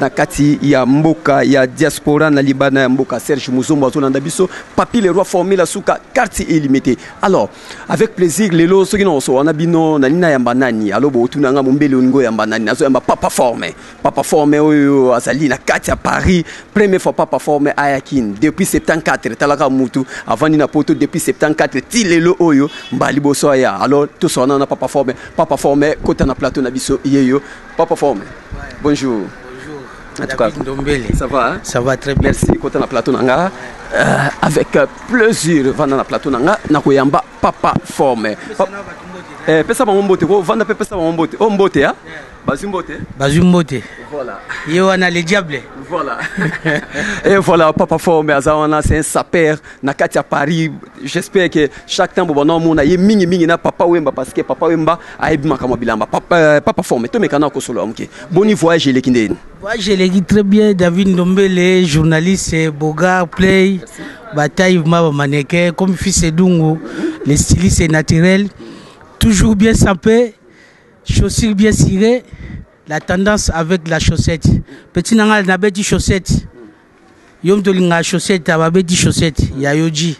na kati ya mboka ya diaspora na libana ya mboka serge muzombo azolanda biso papi le roi formule asuka quartier illimité alors avec plaisir lelo soki na osoba na bino nani nayamba nani alo bootuna nga mombele olingi oyamba nani nazoyamba papa forme papa forme oyo azali na kati ya paris première fois papa forme ayakin depuis 74 talaka mutu avandi na poto depuis 74 ti lelo oyo mbali boso aya alors toswana na papa forme papa forme kota na plateau na biso yeyo Papa Forme, bonjour. Bonjour. En tout cas, Ndombele. Ça va hein? Ça va très bien. Merci kota na plateau nanga. Euh, avec euh, plaisir vanda na plateau nanga na koyamba Papa Forme. Pa... Eh, pesa bango mbote ko vanda pe pesa bango mbote. Oh mbote ya. Hein? Yeah. Bazwi mbote. Bazwi mbote. Voilà. Ye wana le diable. Voilà. Et voilà Papa Forme aza wana c'est un sapeur na kati ya Paris j'espère que chaque temps bobana omona ye mingi mingi na papa Wemba parce que papa Wemba ayebi makambo bilamba papa euh, papa forme to mekana ko solo amuke boni voyage eleki ndeni voyage eleki très bien David Ndombele journaliste Boga Play bataille ma ba maneke comme fils Edungu les stylistes est naturel toujours bien sapé chaussures bien cirées la tendance avec la chaussette petit nanga na beti chaussette yo moto olingaka chaussette ya babeti chaussette ya yoji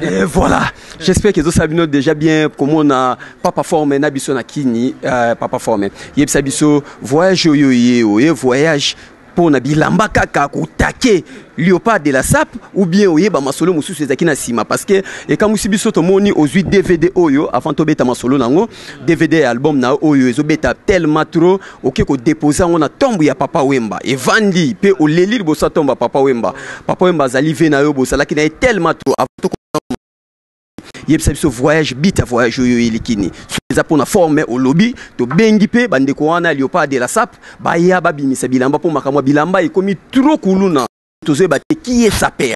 Et voilà, j'espère que ça bino déjà bien comment on a papa formé na biso na kini euh, papa formé. Yebisa biso voyage yo yo yo voyage pour na bilamba kaka ko taquer Léopard de la SAP ou bien oyeba masolo mosusu ezalaki na sima parce que ekamwisi biso tomoni ozwi dvd oyo avant tobeta masolo nango dvd ya album na oyo ezobeta tellement trop oke ko deposer yango na tombe ya papa Wemba evandi pe oleli liboso tombe ya papa Wemba papa Wemba azali vie na yo bozalaki na ye tellement trop avant toko yebisa biso voyage but ya voyage oyo elikini eza pona forme olobi tobengi pe bandeko wana ya leopard de la sape baya babimisa bilamba po makambo ya bilamba ekomi trop kuluna tozoyeba te qui est saper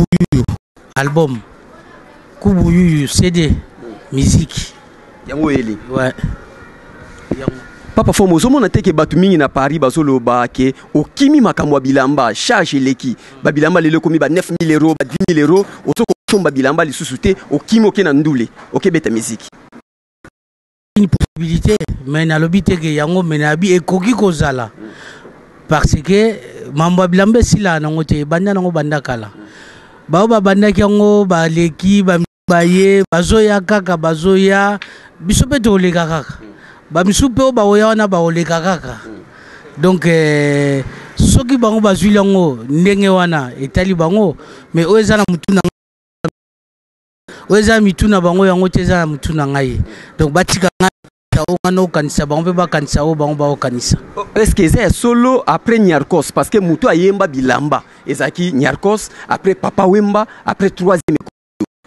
Kubuyuyu album Kubuyuyu CD musique yango eli ouais yango papa fombo ozomona te ke bato mingi na paris bazoloba ke okimi makambo ya bilamba charge eleki babilamba lelo ekomi ba 9000 euro ba 10000 euro ozokosomba bilamba lisusu te okimi oke na ndule okebeta miziki une possibilité mais nalobi te ke yango me nayebi ekoki kozala parce que mambo ya bilamba esilaka nango te ebanda nango banda kala baoyo babandaki yango baleki baye bazoya kaka bazoya biso mpe tokoleka kaka bamisusu mpe oyo bakoya wana bakoleka kaka donc eh, soki bango bazwi yango ndenge wana etali bango mais oyo eza na motu na oyo eza mitu na bango yango te eza na mitu na ngai donc batika ngai oyo ngai naokanisa bango mpe bakanisa oyo bango baokanisa oh, eske eza ya solo après niarcos parce que motu ayemba bilamba ezalaki niarcos après papa wemba après troisième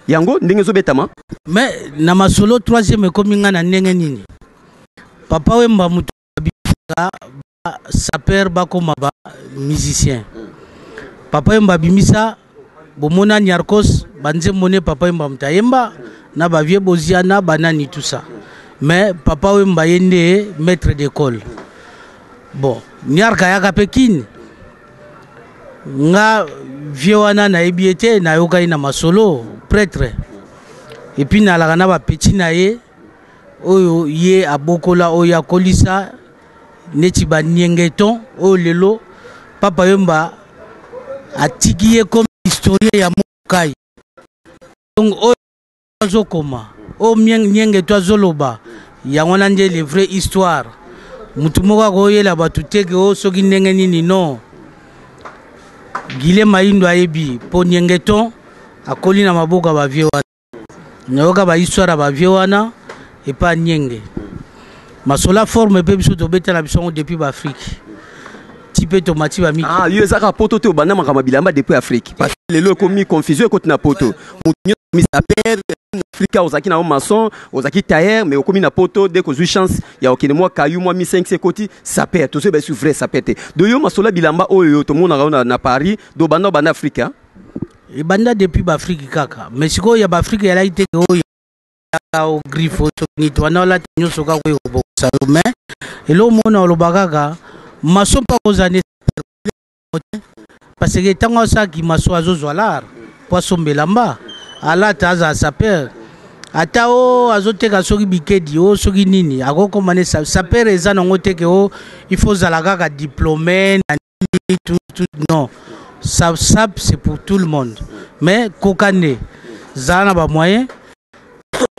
yango ndenge ezobetama mais na masolo troisième ekomi ngai na ndenge nini papa wemba motu babimisa ba sapeur bakoma ba musicien papa yemba abimisa bomona niarcos banzembo ne papa yemba moto ayemba na bavie boziana banani tout ça mais papa wemba ye nde maître d'école bon niarka ayaka mpe kini nga vie wana nayebi ye te nayokaki na masolo pretre epuis nalaka na bapeti na ye oyo ye abokola oyo akolisa neti ba niengeton oyo lelo papa yomba atiki ye comme historien ya mukai donc oyo azokoma oyo niengeton azoloba yango wana nde le vrai histoire motu moko akoyela bato te ke o soki ndenge nini non gile mayindo ayebi mpo niengeton akoli na maboko ya bavie wana nayoka ba histoire ya ba vieux wana epa nienge masola forme mpe biso tobetela biso yango depuis ba afrique ti mpe tomati bamiki ah, yo ezaka poto te obanda makambo ya bilamba depuis afrique parce que lelo ekomi confusion ekoti na poto moto nyonso misa pere afrika ozalaki na yo maçon ozalaki tailleur mais okomi na poto de kozwi chance ya kokende mwa kayu mwa mi 5 ekoti saper tozo yeba esu vrai saper te do yo masola bilamba oyo tomonaka yo na, na paris do banda obanda afrika ebanda depuis ba Afrique kaka mais sikoyo ya ba Afrique ya laite oyo ya o griffe oyo soki nini wana olata nyonso kaka oyo ekobokisa yo mais eloko moko na oloba kaka maso mpe akozala na parce que ntango asalaki maso azozwa lar mpo asombela mba alata azala sapeur ata o azoteka soki bikedi o soki nini akokoma ne sapeur eza nango te ke o il faut ozala kaka diplome na famille tout, tout non sab sab c'est pour tout le monde mais koka nde zala na bamoyen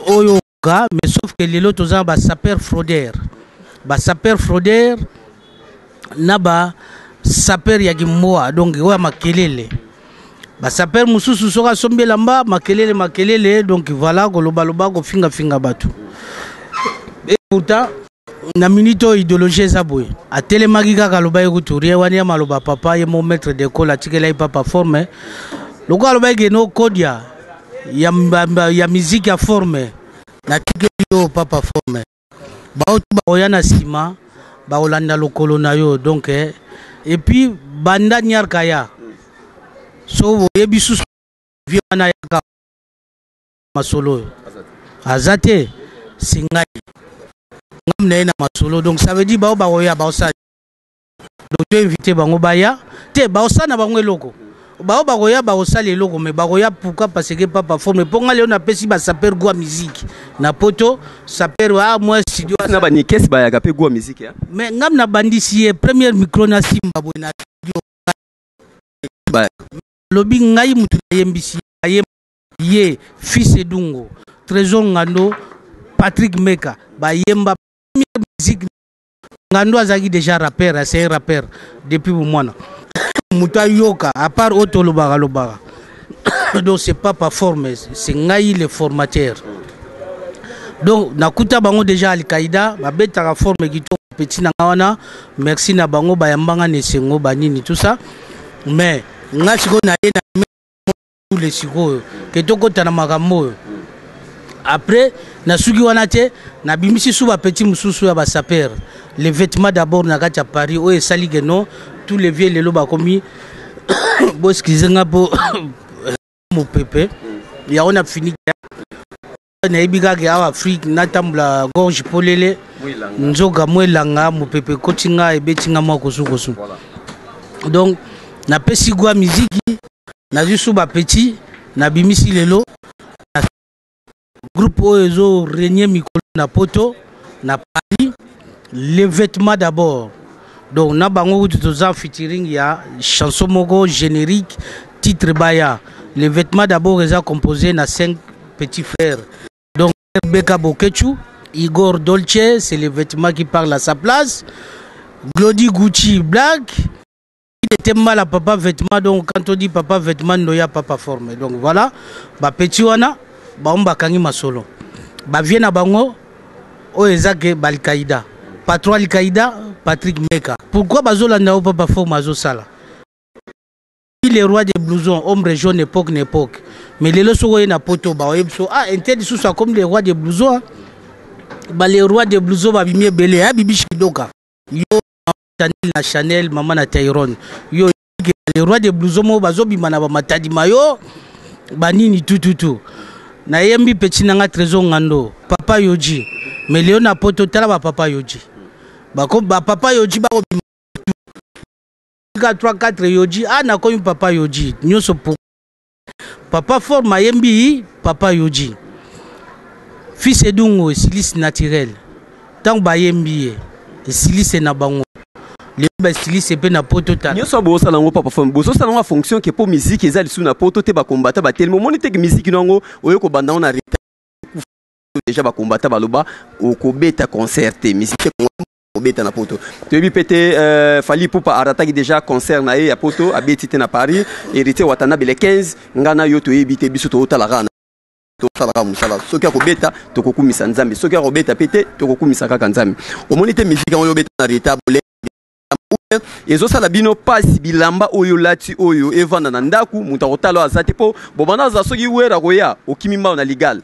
oyo okoka mais sauf que lelo toza na basaper frauder basaper frauder na basaper ya kimboa donc oyo ya makelele basaper mosusu soki asombi elamba makelele makelele donc voilà kolobaloba kofingafinga bato et pourtant na minute oyo ideologie eza boye atelemaki kaka alobaki kutu rien wana ya maloba papa ye mo maître de cole atikelaki papa forme lokola alobaki ke no kodia ya, ya, ya miziki ya forme natikeli yo papa forme baoto bakoya na nsima bakolanda lokolo na yo donc eh, epuis banda niarkaya so boyebi susu vie wana yaka masolo oyo aza te singai ngam na ye na masolo donc ça veut dire bao bakoya baosala donc to invité bango baya te baosala na bango eloko bao bakoya bakosala eloko me bakoya puka parce que papa fo me mpo ngai lelo napesi basaper gwa miziki na poto saper a ah, mwa studio na banikesi bayaka mpe gwa miziki eh? me ngam nabandisi ye première micro na simba boye na studio lobi ngai motu nayembisi ye ye fils edungo tresor ngando patrick meka bayemba première musique ngando azalaki déjà rappeur c'est un rappeur depuis bomwana moto ayoka à part oyo tolobaka lobaka donc c'est pas par forme c'est ngai le formateur donc nakuta bango déjà alkaïda babetaka forme kitoko petit na nga wana merci na bango bayamba nga na esengo banini tout ça mais nga sikoyo naye na le sikoyo ke tokota na makambo oyo après nasuki wana te nabimisi su bapeti mosusu ya basaper le vêtement d'abord na kati ya paris oyo esali ke non tous les vieux lelo bakomi boskize nga mpo mopepe yango na finiki nayebi kaka awa afrike natambola gorge polele nzoka mwa elanga mopepe ekoti nga ebeti nga mwa kosukosu donc napesi gwa miziki nazwi su bapetit nabimisi lelo groupe oyo ezo renie mikolo na poto na paris le vêtement d'abord donc na bango kutu toza featuring ya chanson moko générique titre baya le vêtement d'abord eza composé na 5 petits frères donc beka bokechu igor dolce c'est le vêtement qui parle à sa place glody gucci black il était mal à papa vêtement donc quand on dit papa vêtement ndoya papa forme donc voilà bapeti wana bango bakangi masolo bavie na bango Oyo eza que ba alcaida. Patron alcaida Patrick Mbeka. Pourquoi bazo landa yo papa forme azo sala. Ozalaki le roi des blousons, ombre jaune epoque na epoque. Mais lelo soki oye na poto ba oyebisa yo ah intel lisusu akomi le roi des blousons hein. Ba le roi des blousons ba bimi ebele hein Bibiche Kidoka. Yo maman Chanel na Chanel, maman na Tyrone. Yo le roi de blouson moko bazobima na bamatadi mayo banini tututu nayembi peti na nga trésor ngando papa yoji mais leo na poto tala bapapa yoji bapapa yoji bakobima 3 4 yoji a ah, nakomi papa yoji nyonso pour Papa forme ayembi papa Yoji. Fils Edungo esilisi naturel. Tango bayembi ye esilise na bango. lelo basilise mpe na poto tala nyonso oyo bozosala yango papa fami bozosala yango ya fonction ke mpo miziki eza lisusu na poto te bakombata batelemi omoni teke miziki no yango oye kobanda yango na retard deja bakombata baloba okobeta concert te miziki kobeta na poto toyebi mpe te euh, fali pupa arataki déjà concert na ye ya poto abeti te na paris héritier watanabe le 15 ngai na yo toyebi te biso tootalaka na tosalaka mosala soki akobeta tokokumisa nzambe soki akobeta mpe te tokokumisa kaka nzambe omoni te miziki yango yobeta na reta bole ezosala bino mpasi bilamba oyo olati oyo evanda na ndako moto akotala oyo aza te mpo bobanda aza soki wera koya okimi mbao na ligale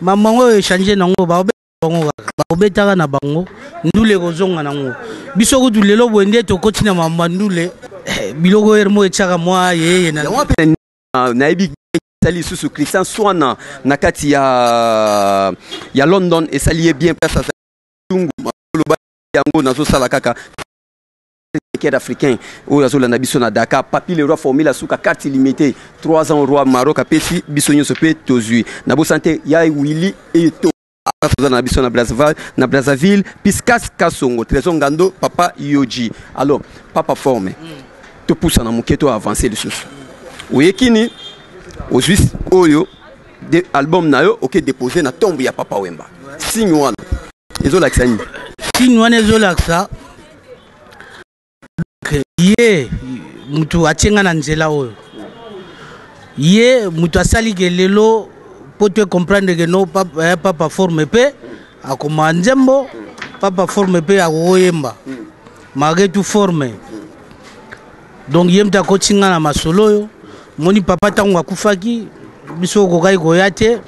mambo yango echange nango baobe bango kaka bakobetaka na bango ndule ekozonga nango biso kutu lelo boye nde tokoti na mambo ya ndule eh, biloko ere moko etyaka mwa yeye na yango mpe nayebi esali lisusu christian swana na kati ya, ya london esali ye bien place tungu oloba yango nazosala kaka Kid africain oyo azolanda biso na Dakar Papi le roi formule asuka carte illimitée 3 ans roi Maroc apesi biso nyonso mpe tozwi na bosante ya Willy Eto toza na biso na Brazzaville na Brazzaville Piscas Kasongo Trésor Ngando Papa Yoji alors Papa forme mm. topusana moke to avancer lisusu oyekini ozwi oyo de album na yo oke dépose na tombe ya Papa Wemba signe wana ezolakisa nini signe wana ezolakisa ye mutu atie nga na nzela oyo ye mutu asali ke lelo poto ecomprendre ke no papa, eh, papa forme mpe akoma nzembo papa forme mpe akokoyemba malgré tout forme donc ye mpe akoti nga na masolo oyo moni papa ntango akufaki biso okokaki koya te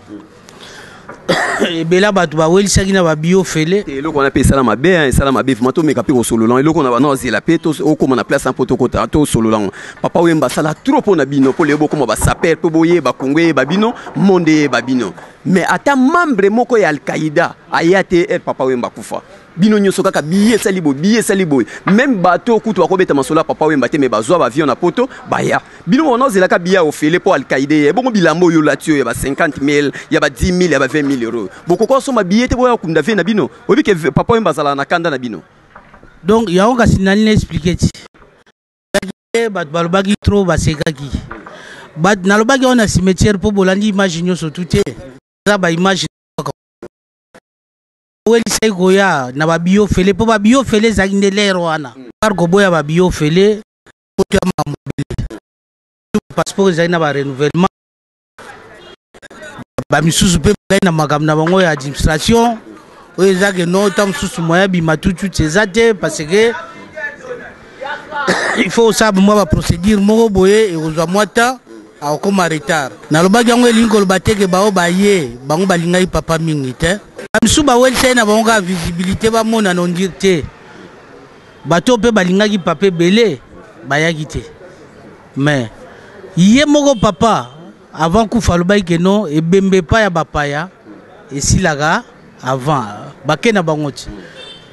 ebela bato bawelisaki na babio fele eloko wana mpe esala mabe esala mabe vrima tomeka mpe kosolola eloko na bana ozela mpe okóma na place mpo tokota tosolola ngo papa oyemba asala trop mpo na bino mpo leo bokóma basaper mpo boyeba kongo eyeba bino monde eyeba bino mais ata membre moko ya alkaïda aya te ere papa oyemba akufa Bino nioso kaka biye esali boye biye esali boye meme bato oyo kutu bakobeta masolo ya papa wemba te me bazwa ba avion na poto baya bino moko naozela kaka biye ya ofele mpo alkaida eya ebongo bilamba oyo olati oyo ya ba 50 mil ya ba 10 mil ya ba 20 mil euro oyo bokoki osomba biye te boya kunda vie na bino oyebi ke papa wemba azalaka na kanda na bino donc yango kasi nali na explike ti bato balobaki trop basekaki nalobaki yango na cimetière mpo bolandi image nyonso tu te eza baimage welisaki koya na babiofele mpo babiofele ezalaki nde lere wana par koboya babiofele koto ya makambo ebele passeport ezali na barenouvellement bamisusu mpe bazali na makambo na bango ya administration oyo eza ke no ntango mosusu moya abima tututi eza te parce que il faut osala mwa baprocédure moko boye ekozwa mwa temps Akokoma retard. Nalobaki yango elingi koloba te ke baoyo baye bango balingaki papa mingi te. Bamisusu bawelisaki na bango kaka visibilite bamonana on dire te bato oyo mpe balingaki papa ebele bayaki te mais ye moko papa avant kufa alobaki ke non ebembe epai ya bapaya esilaka avant bake na bango ti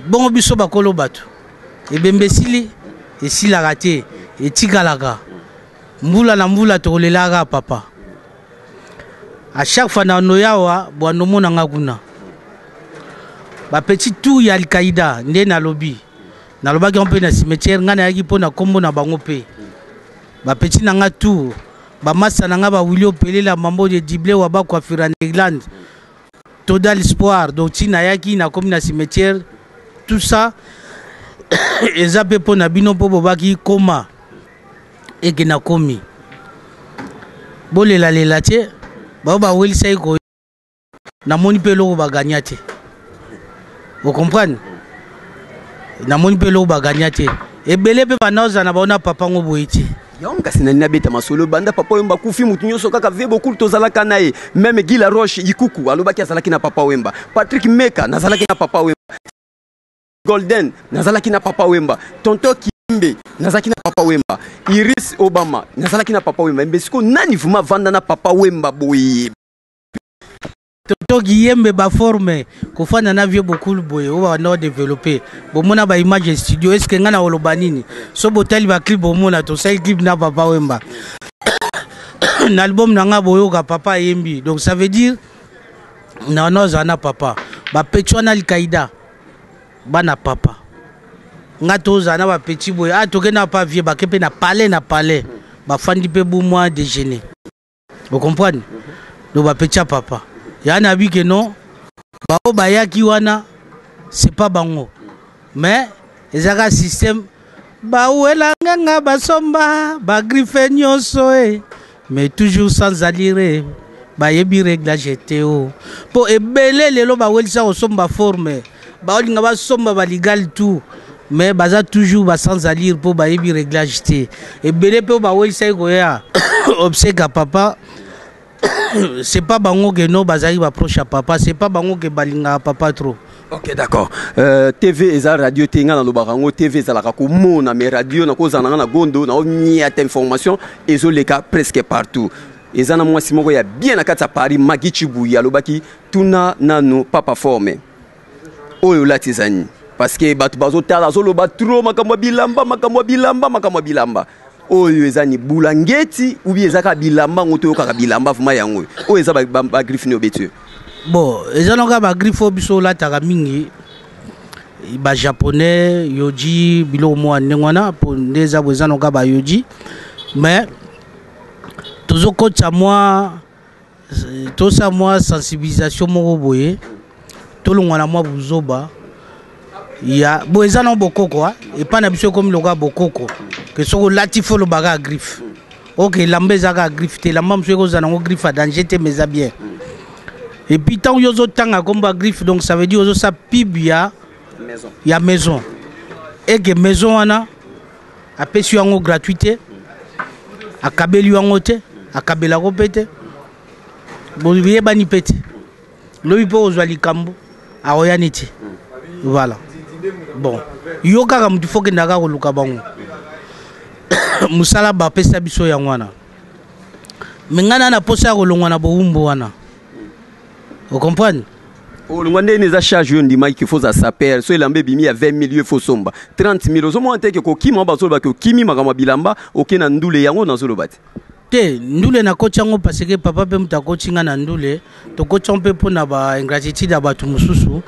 bongo biso bakolo bato ebembe esili esilaka te etikalaka mbula na mbula tokolelaka papa a chaque fois na noyawa bwando mona nga kuna ba petit tour ya alkaïda nde nalobi nalobaki mpe na cimetière ngai nayaki mpo na nkombo na bango mpe ba petit na nga tour bamasa na nga ba wilio pelela mambo de dible wa bakwafira na irlande toda l'espoir donc ti nayaki nakomi na cimetière tout ça eza mpe mpo na bino mpo bobaki koma eke na komi bolela lela te bao bawelisa ye ko namoni mpe eloko baganya te ocomprane namoni mpe eloko baganya te ebele mpe banaoza na bao na papa ngo boye te yango kasi nani nabeta masolo banda papa wemba akufi motu nyonso kaka vie bokulu tozalaka na ye meme gila roche ikuku alobaki azalaki na papa wemba patrick meka nazalaki na papa wemba Golden nazalaki na papa Wemba tonto kimbe nazalaki na papa Wemba Iris Obama nazalaki na papa Wemba mbe siko nani vuma vanda na papa Wemba boye tonto Guillembe ba forme kofanda na vieux bokul boye oyo banda ba développer bomona ba image ya studio est ce que nga na oloba nini so botali ba clip bomona tosali clip na papa Wemba na album na nga boyoka papa ayembi donc ça veut dire na wana ozala na papa bapeti wana alkaïda Bana papa nga tozala na ba petit boye ah toke na pa vieux bake pe na palais na palais bafandi pe bu mwa dejeuner o comprendre donc ba petit ya papa ya na bi que non baoyo bayaki wana c'est pas bango mais ezalaka système bawelanga nga basomba bagriffe nyonso e Mais toujours sans Zaire bayebi reglage te o oh. mpo ebele lelo bawelisa kosomba forme baolinga basomba baligal tout mais baza toujours ba sans alire mpo bayebi reglage te ebele mpe bawelisaki koya obseka papa c'est pas bango ke no bazalaki baproche ya papa c'est pas bango ke balingaka papa trop ok d'accord euh, tv eza radio te ngai nalobaka yango tv ezalaka komona mais radio nakozala na ngai na gondo naonyata information ezoleka presque partout eza na mwasi moko ya bien na kati ya paris magi chibuyi alobaki tuna nanu papa forme oyo olati eza nini parce que bato bazotala azoloba trop makambo ya bilamba makambo ya bilamba makambo ya bilamba oyo eza ni bulangeti ubi eza kaka bilamba yango toyokaka bilamba vrema yango oyo eza bagriffe nini obeti oyo bon eza noka bagriffe oyo biso olataka mingi bajaponais yoji biloko mwa ndenge wana mpo nde eza bo eza noka bayoji mais tozokotisa mwa Tosala mwa sensibilisation moko boye, tolongwa na mwa buzoba ya bo eza na bokoko hein? epai na biso ekomi lokola bokoko ke soki olati fo olobaka ya griffe ok elamba eza kaka griffe te elamba mosusu ekozala nango griffe ya danger te mais eza bien et puis ntango yo ozotanga nkombo ya griffe donc ça veut dire ozosala pub ya ya maison eke maison wana apesi yo yango gratuit te akabeli yo yango te akabelako mpe te boyebani mpe te lobi mpe ozwa likambo akoya neti voilà bon yo kaka motu fo kenda kaka koluka bango mosala bapesa biso yango wana me ngai na na mposa ya kolongwa na bowumbu wana ocomprendre olingwa nde eza charge oyo ondimaki ke foza saper so elamba ebimi ya 20 mil yo efo somba 30 mil ozomona te ke kokima oyo bazoloba ke okimi makambo ya bilamba oke na ndule yango nazoloba te te ndule nakoti yango parce que papa mpe moto akoti ngai na ndule tokoti yango mpe mpo na ba ingratitude ya bato mosusu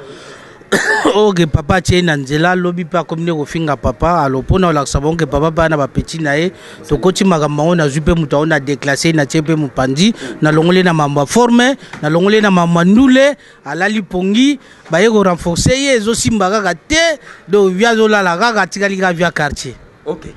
oke papa atie ye na nzela lobi mpe akomi nde kofinga papa alo mpo na olakisa bango ke papa mpe aya na bapetit na ye tokoti makambo yango nazwi mpe moto yango na deklase ye natie mpe mopanzi nalongoli ye na mambo ya forme nalongoli ye na mambo ya ndule alali pongi baye korenforce ye ezosimba kaka te do vi azolala kaka atikali kaka via quartier okay.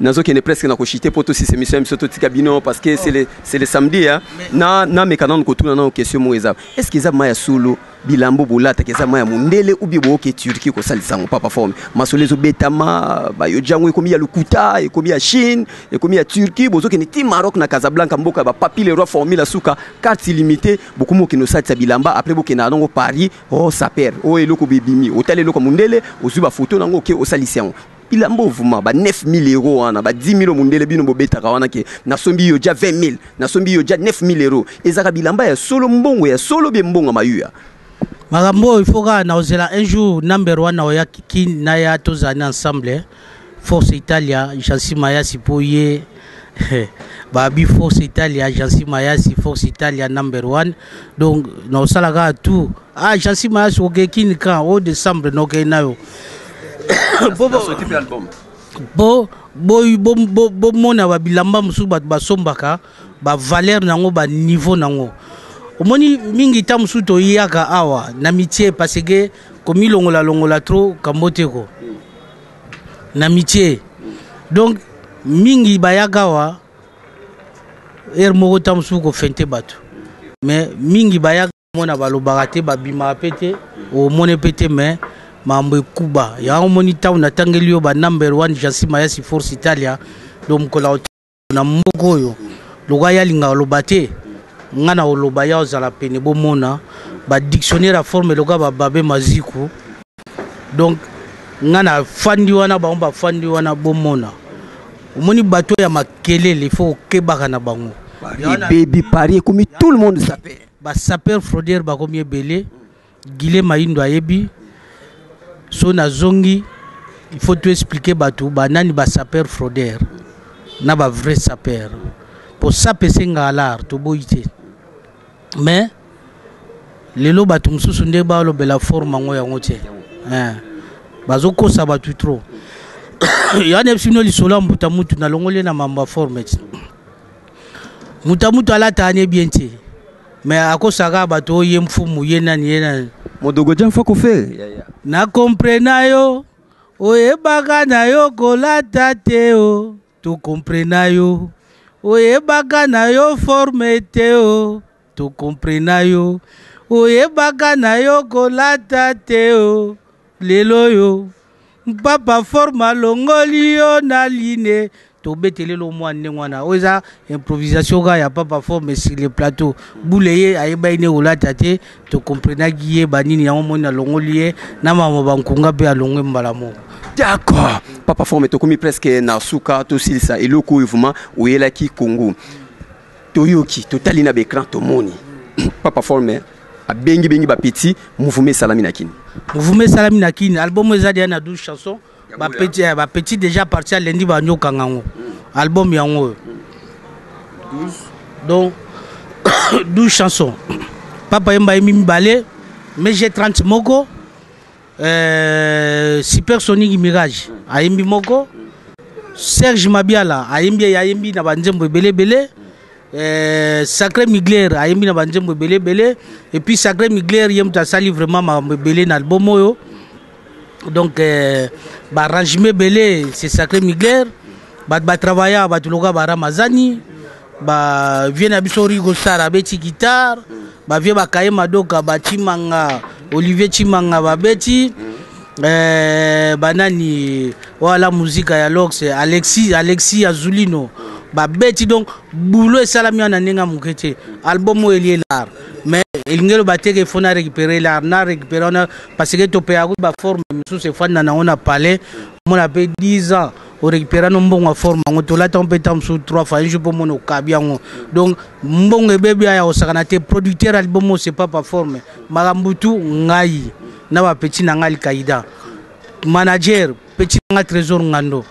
nazokende presque na koshite mpo tosisa émission ya biso totika bino parce que c'est le, le samedi hein? na nameka nano kotuna nano question moko eza est ce que eza mai ya solo bilambo bolataka eza ma ya mondele ubie booke turki kosalisa yango papa forme masolo ezobetama bayoji yango ekomi ya lokuta ekomi ya chine ekomi ya turki bozokende ti maroc na casablanca mboka ya bapapi le roi formule ya suka carte illimité bokomi okende osalisa bilamba apres bokendaka nango paris o oh, saper oyo oh, eloko bebimi otali eloko ya mondele ozwi bafoto na yango oke osalisi yango Bilambo ovuma ba 9000 euros wana ba 10000 oyo mundele bino bobetaka wana ke nasombi yo ja 20000 nasombi yo ja 9000 euros ezaka bilamba ya solo mbongo ya solo bie mbonga mayuya makambo oyo ifo kaka na ozela un jour number wana oya kin na ya tozala na ensemble force italia jansi mayasi mpo ye babi force italia jansi mayasi force italia number one donc na osala kaka tout Ah, Jansi Mayasi, oke kini kan, o decembre no ke na yo. Bo bo bo bo bo bo mona ba bilamba musu ba ba sombaka ba valeur nango ba niveau nango. Omoni mingi ta musu to yaka awa na mitie parce que komi longola longola trop kambote ko. Na mitie. Donc mingi bayaka awa er moko ta musu ko fente bato. Mais mingi bayaka mona balobaka te babimaka mpe te omone mpe te mais mambo ekuba yango omoni ntango natangeli yo banumber one jansi mayasi force italia do mokolo na mboka oyo lokola ye alingaka oloba te ngai na oloba ya ozala pene bomona badictionnaire ya forme lokola bababe maziku donc ngai nafandi wana bango bafandi wana bomona omoni bato ya makelele fo okebaka na bango ebebi paris ekomi tout le monde sapere Ba sapeurs fraudeurs bakomi ebele, Guillet Mayindo ayebi, soki nazongi il faut to expliquer batu ba nani ba sapeurs fraudeurs na ba vrais sapeurs. Po sap esengaka l'art toboyi te. Mais lelo batu mosusu nde balobela forme yango yango te. Eh, bazokosa batu trop. Yanebisi bino lisolo ya mbuta mutu nalongoli ye na mambo ya forme ti. Muta mutu alata ne bien te. Mais akosaka bato oyo ye mfumu ye nani ye nani. Modogo jamfa kofere. Yeah, yeah. Na comprena yo oyebaka na yo kolata te o to comprena yo oyebaka na yo forme te o To comprena yo oyebaka na yo kolata te o lelo yo mpapa forme alongoli yo na line tobeteleli o mwa ndenge wana oyo eza improvisation kaka ya papa forme sur le plateau bule ye ayebaki nde kolata te tokomprenaki ye banini yango moni alongoli ye na mama bankunga mpe alongwe mbala moko d'accord papa forme tokomi presque na suka tosilisa eloko oyo vrema oyelaki congo toyoki totali na baecran tomoni papa forme abengi bengi bapeti mouvement esalami na kini mouvement esalami na kini album eza deya na 12 chanson bapeti ya bapeti eh, déjà parti ya lendi banyokanga yango hmm. album yango oyo hmm. donc 12 chanson papa yemba yemi mibale mais j'ai 30 moko Euh, super sonic mirage ayembi moko serge mabiala ayembi eye ayembi na banzembo ebele ebele euh, sacré migler ayembi na banzembo ebele ebele epuis sacré migler ye moto asali vraiment makambo ebele na album oyo donc euh, baarrangement ebele c'est sacré migler Bat ba travaya bat loka ba ramazani ba vie na biso rigo sara beti guitar ba vie ba kaye madoka ba chimanga olivier chimanga ba beti eh, banani wala muzika ya lox alexi alexi ya zulino ba beti donc boulot esalami wana ndenge moke te album oyo elie lar mais elingi eloba te ke fo na récupérer lar na récupérer wana parce que topeyaka ba forme mosusu efanda nango na palais omona mpe 10 ans o récupéra no mbongo ya forme yango tolata yango mpe ntango mosusu trois fois un jour mpo omona okabi yango donc mbongo ebebi aya kosakana te producteur alibomo se papa forme makambo tu ngai na bapeti na ngai alkaïda manager peti na ngai trésor ngando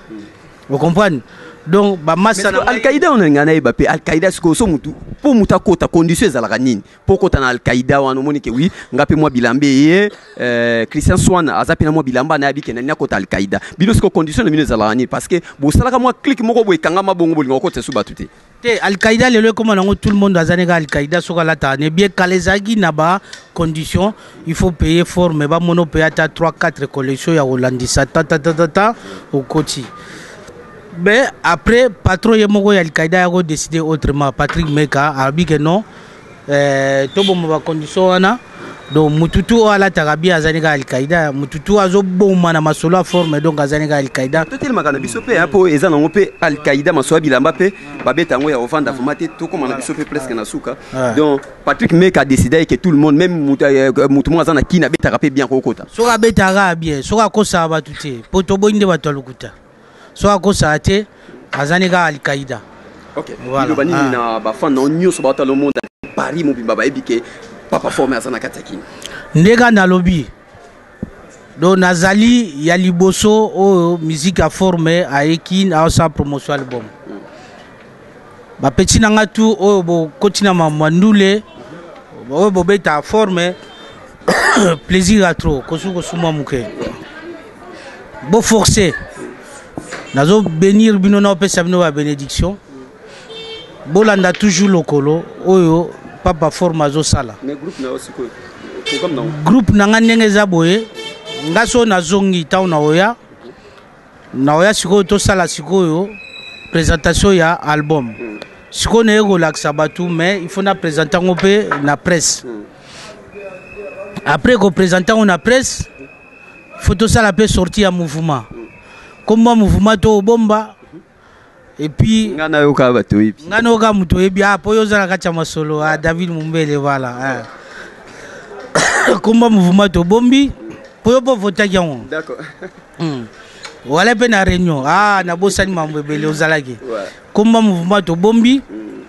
ocomprendre donc bamasa alkaïda onalinga nayeba mpe alkaïda sikoyo so motu mpo motu akota condition ezalaka nini pokota na alkaida wana omoni ke wi nga mpe mwa bilamba eye eh, christian swana aza mpe na mwa bilamba na yabi kenda nini akota alkaida bino siko condition na bino ezalaka nini parce que bosalaka mwa clike moko boye ekangama bongo bolinga kokotisa su bato te te alkaida lelo ekoma nango tout le monde aza neka alkaida soki alataka ne bien kala ezalaki na ba condition il faut payer fort mais bamono mpe ata 3 4 collection ya kolandisa tatatatata okoti mais après patron ye moko ya alkaida yako décide autrement patrick meka alobi ke non eh, toboma bacondition wana donc mutu tu oyo alataka bi azali kaka alkaida mutu tu azoboma na masolo ya forme donc azali kaka alkaida totelemaka na biso mpe mpo eza nango mpe alkaida masolo ya bilamba mpe babeta yango ya ovanda vrema te tokóma na biso mpe presque na suka donc patrick meka décida eke tout le monde même mutu euh, euh, moko aza na kini abetaka mpe bien kokota soki abetaka bien soki akosaka bato te mpo toboyi nde bato ya lokuta soki akosaka te aza nde kaka alkaida okay. voilà. biloba nini ah. na bafan na nyonso bauta le monde paris mobimba bayebi ke papa forme aza na kati ya kini nde kaka nalobi donc nazali ya liboso oyo miziki ya forme aye kin aosala promotion album Ba petit na nga tout oyo bo koti na mamwa ndule oyo bo beta forme plaisir à trop kosu kosu mwa muke bo forcer nazo bénir bino na opesa bino ba bénédiction bolanda toujours lokolo oyo papa forme azo sala groupe na nga ndenge eza boye nga so nazongi ntango na oya naoya sikoyo tosala sikoyo presentation ya album mm. sikoyo naye kolakisa bato mais il faut na présente yango mpe na presse mm. après kopresente yango na presse faut tosala mpe sorti ya mouvement mm. komba mouvement to obomba Et puis nga na yoka ba toyebi. Nga na yoka muto yebi ah po yoza na kacha masolo ah David Mumbele voilà. Ah. Kumba mouvement to bombi po yo po vota yango. D'accord. Hmm. Wala pe na réunion ah na bosani mambo ebele ozalaki. Kumba mouvement to bombi. Hmm.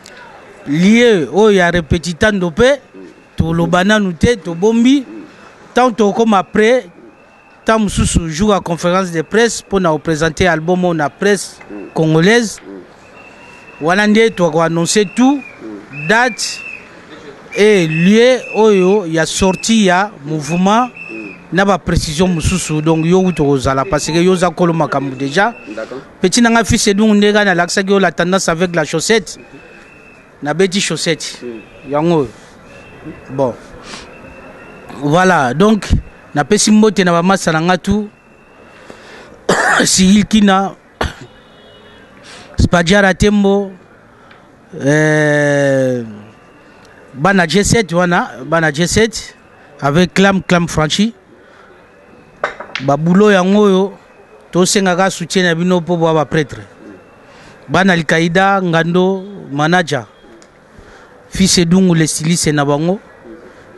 Lieu oyo ya repetitando pe hmm. toloba nanu te tobombi tant tokoma après Temps mususu jour ya conference de presse mpo na kopresente album oyo na presse mm. congolaise mm. wana nde tokoannonce tout mm. date e lieu oyo ya sortie ya mouvement na baprécision mosusu donc yo kutu kozala parce que yo oza kolo makambo déjà petit na ngai fils edungu ndenge nalakisaki yo la tendance avec la chaussette Na beti chaussette yango oyo bon voilà donc na pesi mbote na ba masta na nga tout Cyril Kina Spadjara Tembo euh, bana G7 wana bana G7 avec Clam Clam Franchi ba boulot yango oyo tosengaka soutien na bino mpo boa ba pretre bana likaida ngando manager fils edungu le stiliste na bango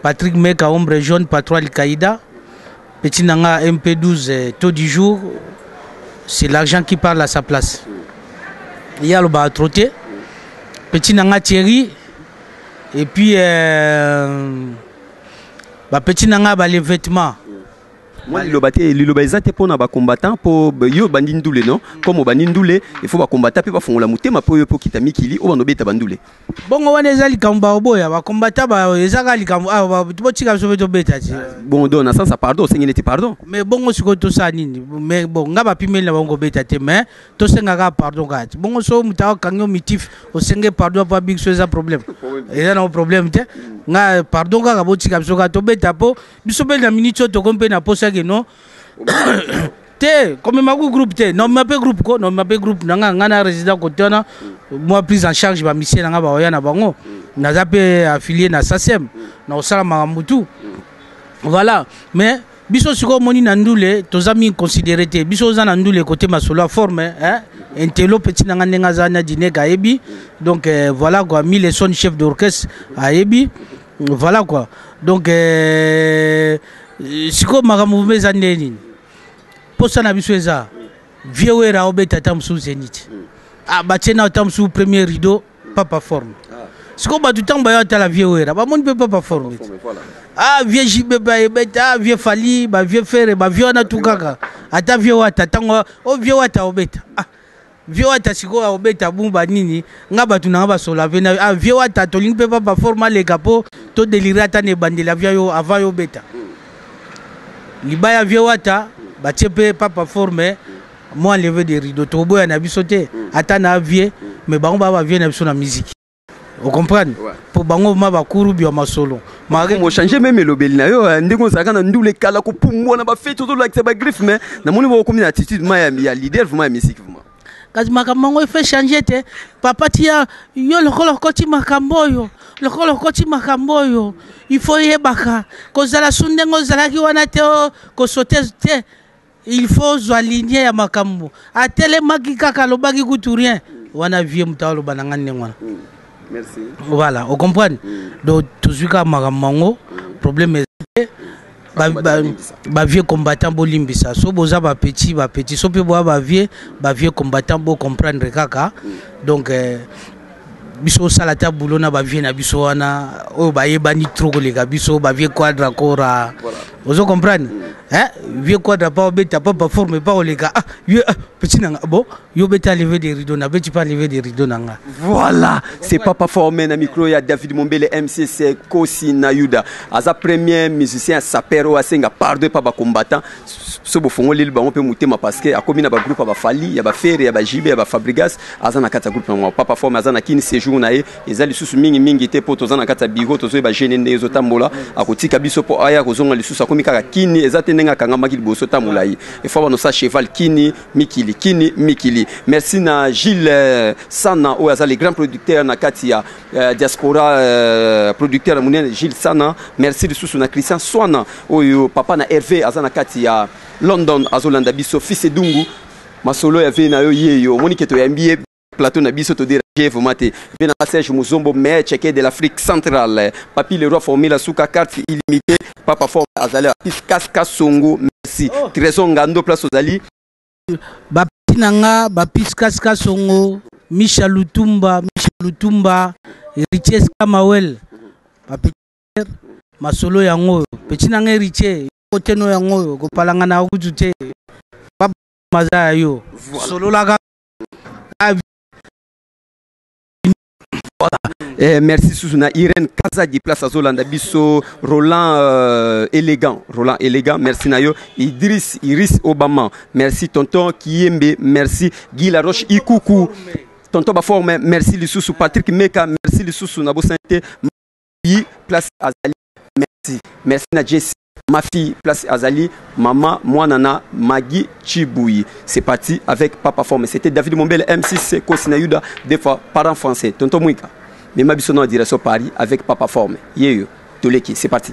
patrick meka ombre jaune patron likaida petit na nga mp12 eh, taux du jour c'est l'argent qui parle à sa place ye alobaka trop te petit na nga thierry et puis euh, ba petit na nga ba les vêtements moi liloba te liloba eza te pona ba combattant po yo bandi ndule non comme bandi ndule il faut ba combattant pe ba fongola mutema po yo po kita mikili o bando beta bandule bongo wana eza likambo ba oboya ba combattant ba eza ka likambo ah ba bo tika biso beto beta ti bon don na sansa pardon sengene te pardon mais bongo siko to sa nini mais bon nga ba pimeli na bango beta te mais tosenga kaka pardon kaka ti bongo so moto akangi yo mitif osenge pardon mpo abiki so eza problème eza nango problème te nga pardon kaka botika biso kaka tobeta mpo biso mpe na minute oyo tokomi mpe na posa ke non te komema ku groupe te nomema mpe groupe ko nomema mpe groupe na nga nga na résident kote wana mwa prise en charge bamisie na nga baoya na bango naza mpe affilie na sasem na kosala makambo tout voilà mais Biso sikoyo omoni na ndule toza mi considere te biso oza na ndule kote masolo ya forme hein? intelo petit na nga ndenge aza na dineke ayebi donc euh, voilà quoi mille son chef d'orchestre ayebi voilà quoi donc euh, sikoyo makambo mpe eza ndenge nini mposa na biso eza vieux wera obeta ata mosusu zeniti ah, batie na ata mosusu premier rideau papa forme ah. sikoyo bato ntango bayo atala vieux wera bamoni mpe papa forme ah vieux jibe bayebete ah vieux fali bavieux fere bavieux wana tu kaka ata vieux wata ntango o oh, vieux wata aobeta ah vieux wata sikoyo aobeta bumba nini nga bato na nga basola mpe na ah vieux wata tolingi mpe papa forme aleka mpo todelire ata na ebandeli avia yo avant yo obeta hmm. libaya vieux wata batie mpe papa forme Mua leve de rideau tokoboya na biso te ata na vie mais bango ba ba vie na biso na musique. Vous comprenez ouais. Pour bango ma ba kuru bio masolo. Mare mo changer même elobeli na yo hein. ndenge ozaka na ndule kala ko pumbwa na ba fete to lakisa ba griffe mais na moni boko komi na attitude ma ya leader vraiment ya musique vraiment. Kasi makambo yango efe changer te papa tia yo lokola okoti makambo oyo lokola okoti makambo oyo il faut yebaka kozala su ndenge ozalaki wana te oh, kosote te Il faut ozua ligne ya makambo. Atelemaki kaka alobaki kutu rien. Wana vieux moto aloba na ngai ndenge wana. Merci. Voilà, o comprendre? Donc tozui kaka makambo yango, problème eza te. Ba, ba, ba vieux combattants bolimbisa so boza ba petit ba petit so mpe boya ba vieux ba vieux combattants bo comprendre kaka donc eh, biso osala ata boulot na ba vieux na biso wana oyo bayebani trop koleka biso ba vieux quadra kora ozo comprendre hein vieux quadra pa obeta pa ba forme pa oleka ah vieux ah, petit nanga bon yo beta lever des rideaux na beti pa lever des rideaux nanga voilà c'est papa formé na micro ya David Mombele MCC Kosi na Yuda aza premier musicien sapero asenga pardon pa ba combattants so bofongoleli bango mpe motema parceke akomi na bagroupe ya bafali ya bafere ya bajibe ya bafabrigas aza na kati ya groupe yango papa forme aza na kini séjour na ye eza lisusu mingi mingi te mpo toza na kati ya biro tozoyeba gene ndenge ezotambola akotika biso mpo aya kozonga lisusu akomi kaka kini eza te ndenge akangamaki liboso ta molai efo banosa cheval kini mikili kini mikili merci na gilles sana oyo aza le grand producteur na kati ya Euh, diaspora euh, producteur monene Gilles Sana merci lisusu na Christian Swana oyo papa na Hervé aza na kati ya London azolanda biso fils Edungu masolo ya vie na yo yeyo omoni ke toyambi ye plateau na biso to déranger vraiment te vie na Serge Muzombo mais checké de l'Afrique centrale papi le roi formé la souka carte illimitée papa fort azali artiste Kaska Songo merci oh. Trésor Ngando place ozali ba petit na nga ba piskas kasongo Michel Lutumba Michel Lutumba Heritier Kamawel ba petit masolo yango petit na nga Heritier kote no yango kopalangana kutu te ba maza ya yo sololaka Voilà. Eh, merci Susuna Irène Kazadi place azolanda biso Roland euh, élégant Roland élégant merci nayo Idriss Iris Obama merci tonton Kiembe merci Guy Laroche Ikuku tonton Baforme merci Lissusu Patrick Meka merci Lissusu Nabo Sainte yi place azali merci merci na jesi ma fille place azali mama mwana na magi chibuyi c'est parti avec papa forme c'était david mombele m6 kosi na yuda des fois parent français tonton mwika mema biso na direction paris avec papa forme yeyo toleki c'est parti